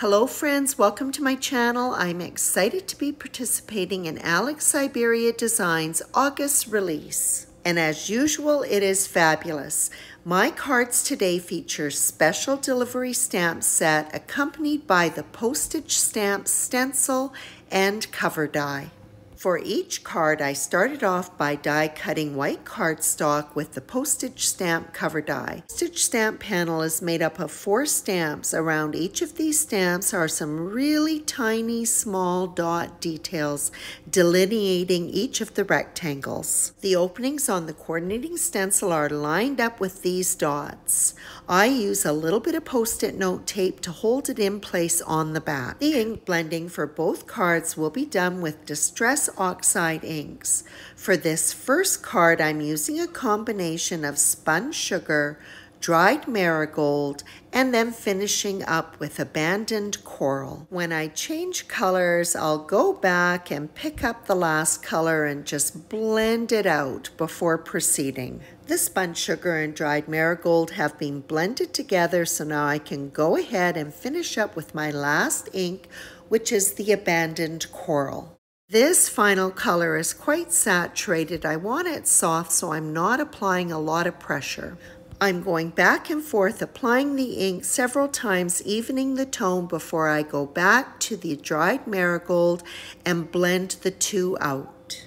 Hello friends, welcome to my channel. I'm excited to be participating in Alex Syberia Designs August release. And as usual, it is fabulous. My cards today feature special delivery stamp set accompanied by the postage stamp stencil and cover die. For each card, I started off by die cutting white cardstock with the postage stamp cover die. Postage stamp panel is made up of four stamps. Around each of these stamps are some really tiny small dot details delineating each of the rectangles. The openings on the coordinating stencil are lined up with these dots. I use a little bit of post-it note tape to hold it in place on the back. The ink blending for both cards will be done with Distress oxide inks. For this first card, I'm using a combination of spun sugar, dried marigold, and then finishing up with abandoned coral. When I change colors, I'll go back and pick up the last color and just blend it out before proceeding. The spun sugar and dried marigold have been blended together, so now I can go ahead and finish up with my last ink, which is the abandoned coral. This final color is quite saturated. I want it soft so I'm not applying a lot of pressure. I'm going back and forth applying the ink several times, evening the tone before I go back to the dried marigold and blend the two out.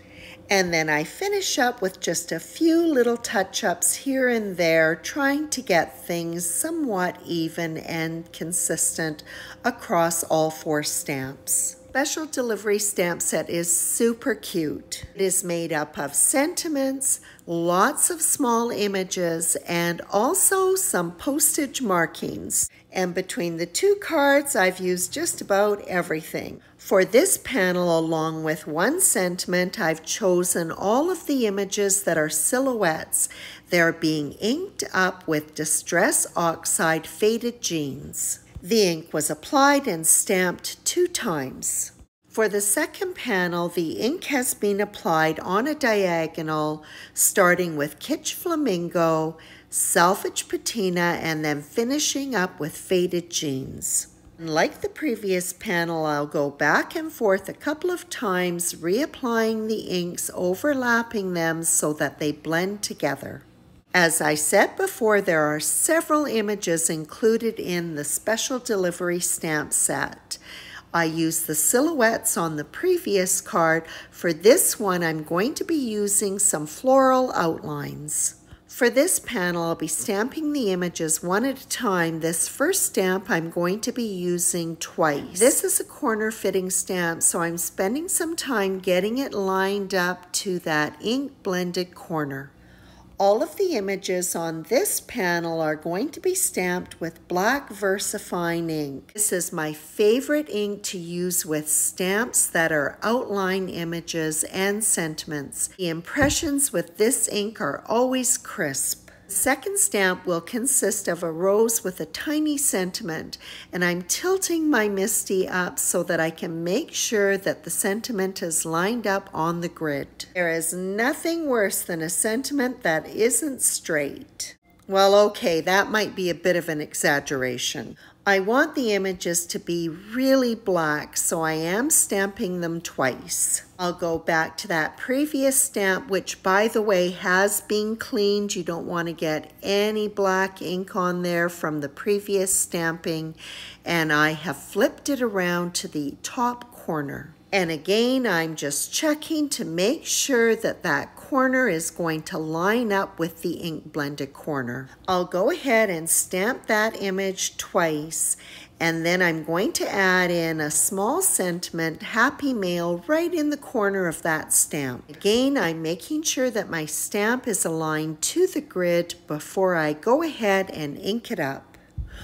And then I finish up with just a few little touch-ups here and there, trying to get things somewhat even and consistent across all four stamps. Special delivery stamp set is super cute. It is made up of sentiments, lots of small images, and also some postage markings. And between the two cards, I've used just about everything. For this panel, along with one sentiment, I've chosen all of the images that are silhouettes. They're being inked up with Distress Oxide Faded Jeans. The ink was applied and stamped two times. For the second panel, the ink has been applied on a diagonal, starting with Kitsch Flamingo, Salvaged Patina, and then finishing up with Faded Jeans. Like the previous panel, I'll go back and forth a couple of times, reapplying the inks, overlapping them so that they blend together. As I said before, there are several images included in the special delivery stamp set. I used the silhouettes on the previous card. For this one, I'm going to be using some floral outlines. For this panel, I'll be stamping the images one at a time. This first stamp I'm going to be using twice. This is a corner fitting stamp, so I'm spending some time getting it lined up to that ink blended corner. All of the images on this panel are going to be stamped with black VersaFine ink. This is my favorite ink to use with stamps that are outline images and sentiments. The impressions with this ink are always crisp. Second stamp will consist of a rose with a tiny sentiment, and I'm tilting my MISTI up so that I can make sure that the sentiment is lined up on the grid. There is nothing worse than a sentiment that isn't straight. Well, okay, that might be a bit of an exaggeration. I want the images to be really black, so I am stamping them twice. I'll go back to that previous stamp, which by the way has been cleaned. You don't want to get any black ink on there from the previous stamping. And I have flipped it around to the top corner. And again, I'm just checking to make sure that that corner is going to line up with the ink blended corner. I'll go ahead and stamp that image twice and then I'm going to add in a small sentiment, Happy Mail, right in the corner of that stamp. Again, I'm making sure that my stamp is aligned to the grid before I go ahead and ink it up.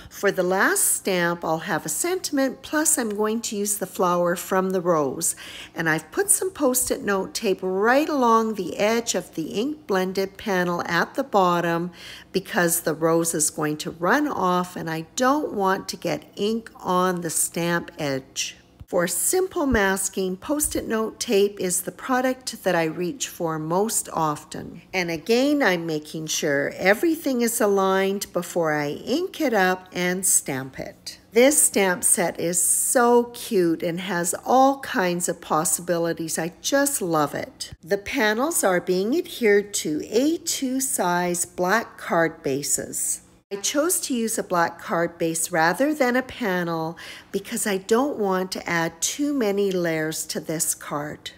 For the last stamp, I'll have a sentiment, plus I'm going to use the flower from the rose. And I've put some post-it note tape right along the edge of the ink blended panel at the bottom because the rose is going to run off and I don't want to get ink on the stamp edge. For simple masking, Post-it note tape is the product that I reach for most often. And again, I'm making sure everything is aligned before I ink it up and stamp it. This stamp set is so cute and has all kinds of possibilities. I just love it. The panels are being adhered to A2 size black card bases. I chose to use a black card base rather than a panel because I don't want to add too many layers to this card.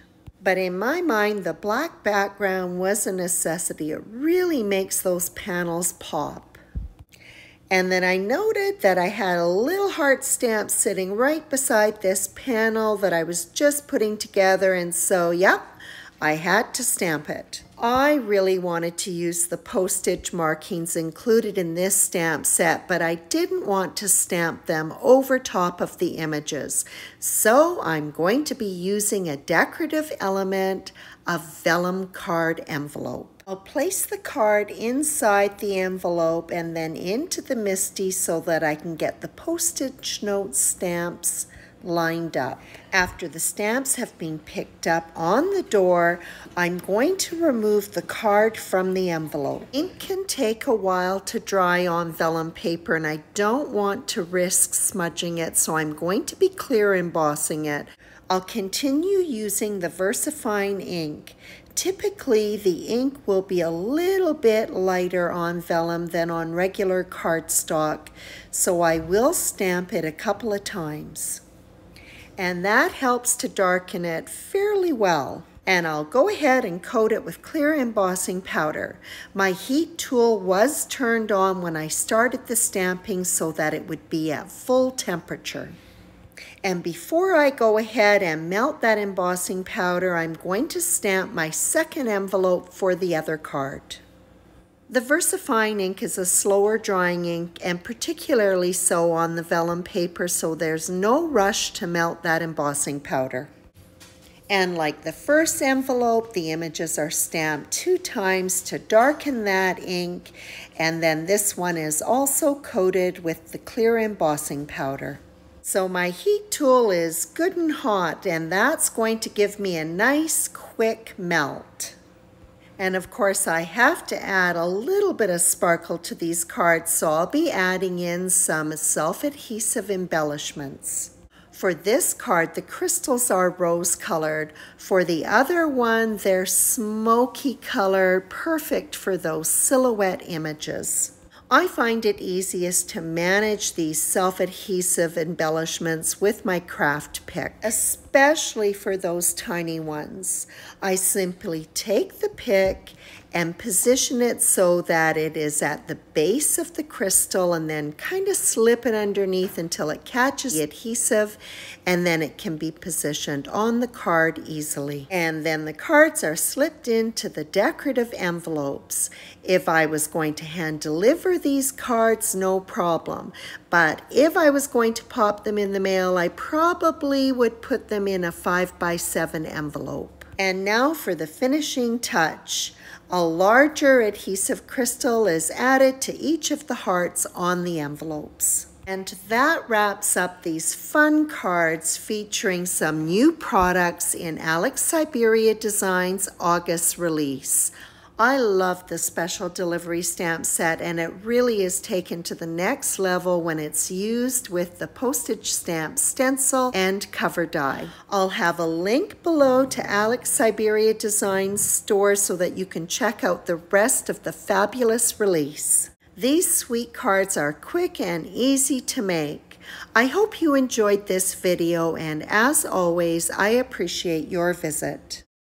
But in my mind, the black background was a necessity. It really makes those panels pop. And then I noted that I had a little heart stamp sitting right beside this panel that I was just putting together. And so, yep, I had to stamp it. I really wanted to use the postage markings included in this stamp set, but I didn't want to stamp them over top of the images. So I'm going to be using a decorative element, a vellum card envelope. I'll place the card inside the envelope and then into the MISTI so that I can get the postage note stamps lined up. After the stamps have been picked up on the door, I'm going to remove the card from the envelope. Ink can take a while to dry on vellum paper and I don't want to risk smudging it, so I'm going to be clear embossing it. I'll continue using the VersaFine ink. Typically, the ink will be a little bit lighter on vellum than on regular cardstock, so I will stamp it a couple of times and that helps to darken it fairly well. And I'll go ahead and coat it with clear embossing powder. My heat tool was turned on when I started the stamping so that it would be at full temperature. And before I go ahead and melt that embossing powder, I'm going to stamp my second envelope for the other card. The VersaFine ink is a slower drying ink and particularly so on the vellum paper so there's no rush to melt that embossing powder. And like the first envelope, the images are stamped two times to darken that ink. And then this one is also coated with the clear embossing powder. So my heat tool is good and hot and that's going to give me a nice quick melt. And of course, I have to add a little bit of sparkle to these cards, so I'll be adding in some self-adhesive embellishments. For this card, the crystals are rose colored. For the other one, they're smoky colored, perfect for those silhouette images. I find it easiest to manage these self-adhesive embellishments with my craft pick, especially for those tiny ones. I simply take the pick and position it so that it is at the base of the crystal and then kind of slip it underneath until it catches the adhesive and then it can be positioned on the card easily. And then the cards are slipped into the decorative envelopes. If I was going to hand deliver these cards, no problem. But if I was going to pop them in the mail, I probably would put them in a 5 by 7 envelope. And now for the finishing touch. A larger adhesive crystal is added to each of the hearts on the envelopes. And that wraps up these fun cards featuring some new products in Alex Syberia Designs August release. I love the special delivery stamp set and it really is taken to the next level when it's used with the postage stamp stencil and cover die. I'll have a link below to Alex Syberia Designs store so that you can check out the rest of the fabulous release. These sweet cards are quick and easy to make. I hope you enjoyed this video and as always, I appreciate your visit.